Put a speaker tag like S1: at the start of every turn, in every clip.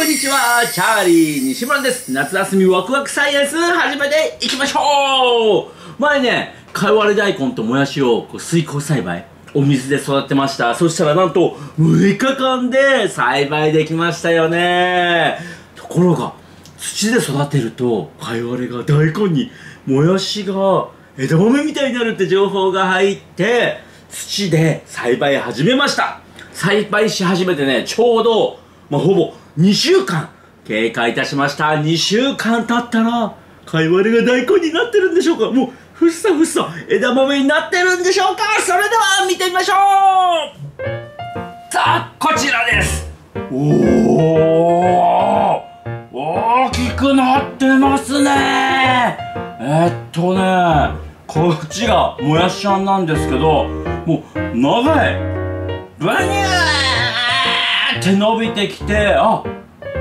S1: こんにちは、チャーリー西村です。夏休みワクワクサイエンス始めていきましょう前ね、かいわれ大根ともやしをこう水耕栽培、お水で育てました。そしたらなんと6日間で栽培できましたよね。ところが、土で育てると、かいわれが大根にもやしが枝豆みたいになるって情報が入って、土で栽培始めました。栽培し始めてね、ちょうど、まあ、ほぼ2週間。経過いたしました。2週間経ったら、かいわれが大根になってるんでしょうか。もう、ふっさふっさ、枝豆になってるんでしょうか。それでは、見てみましょう。さあ、こちらです。おお大きくなってますね。えっとね、こっちがもやしちゃんなんですけど、もう、長い。ブニューって伸びてきてあ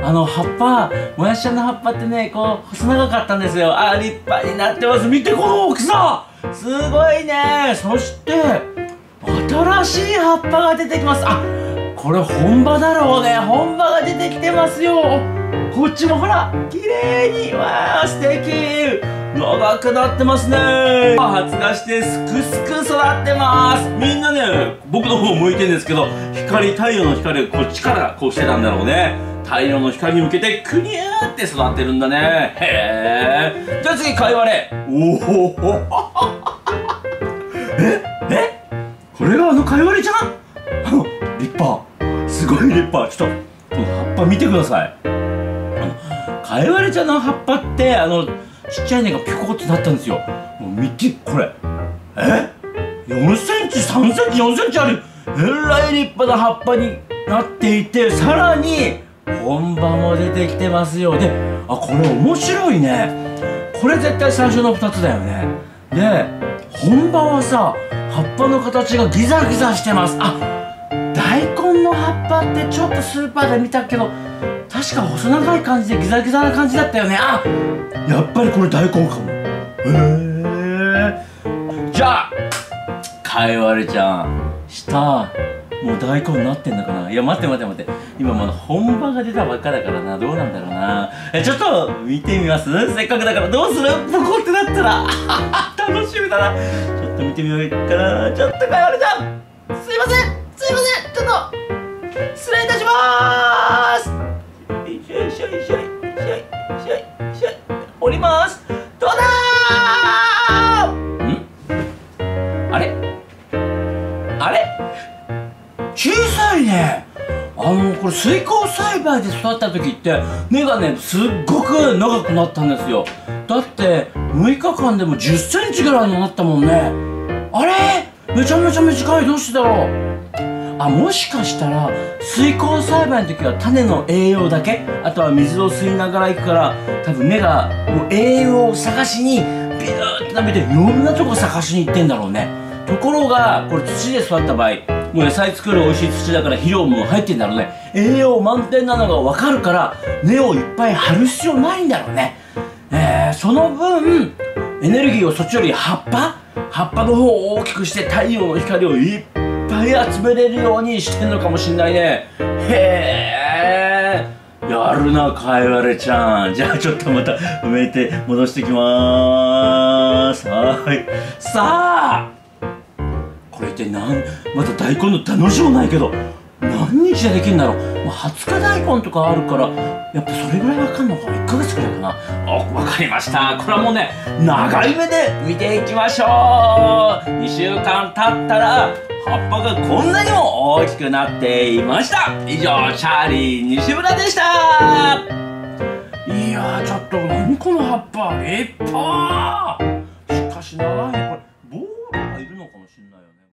S1: あの葉っぱもやしちゃんの葉っぱってねこう細長かったんですよ。あ立派になってます。見てこの大きさ。すごいね。そして新しい葉っぱが出てきます。あこれ本場だろうね。本場が出てきてますよ。こっちもほら綺麗に。わあ素敵。長くなってますね。発芽してす。くすく育ってます。みんなね僕の方向いてるんですけど光太陽の光がこっちからこうしてたんだろうね。太陽の光に向けてクニューって育ってるんだね。へえじゃあ次かいわれおおえ？え？これがあのかいわれちゃん？あの立派すごい立派ちょっとこの葉っぱ見てください。あのかいわれちゃんの葉っぱってあのちっちゃい根がピコってなったんですよ。もう見てこれ。え？4センチ3センチ4センチある。えらい立派な葉っぱになっていてさらに本葉も出てきてますよ。であこれ面白いね。これ絶対最初の2つだよね。で本葉はさ葉っぱの形がギザギザしてます。あ大根の葉っぱってちょっとスーパーで見たけど確か細長い感じでギザギザな感じだったよね。あやっぱりこれ大根かも。へえ。じゃあかいわれちゃん下もう大根になってんのかないや待って待って待って。今まだ本場が出たばっかだからな。どうなんだろうな。えちょっと見てみます？せっかくだからどうする？ポコってなったら。楽しみだな。ちょっと見てみようかな。ちょっとかいわれちゃんすいません。すいません。ちょっと失礼いたします。しょい降ります。どうだ？ん？あれ？あれ？小さいね。あのこれ水耕栽培で育った時って根がねすっごく長くなったんですよ。だって6日間でも1 0センチぐらいになったもんね。あれ？めちゃめちゃ短い。どうしてだろう？あもしかしたら水耕栽培の時は種の栄養だけ？あとは水を吸いながら行くから多分根がもう栄養を探しにビューって食べていろんなとこ探しに行ってんだろうね。ところがこれ土で育った場合もう野菜作る美味しい土だから肥料も入ってんだろうね。栄養満点なのが分かるから根をいっぱい張る必要ないんだろうね。えー、その分エネルギーをそっちより葉っぱ？葉っぱの方を大きくして太陽の光をいっぱい集めれるようにしてんのかもしんないね。へえやるなかいわれちゃん。じゃあちょっとまた埋めて戻してきまーす。はい。さあこれ一体何また大根の楽しもないけど何日でできるんだろう、まあ、20日大根とかあるからやっぱそれぐらいわかんのか1ヶ月くらいかな。あわかりました。これはもうね長い目で見ていきましょう。2週間経ったら葉っぱがこんなにも大きくなっていました。以上チャーリー西村でした。いやちょっと何この葉っぱ。立派